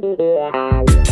Wow.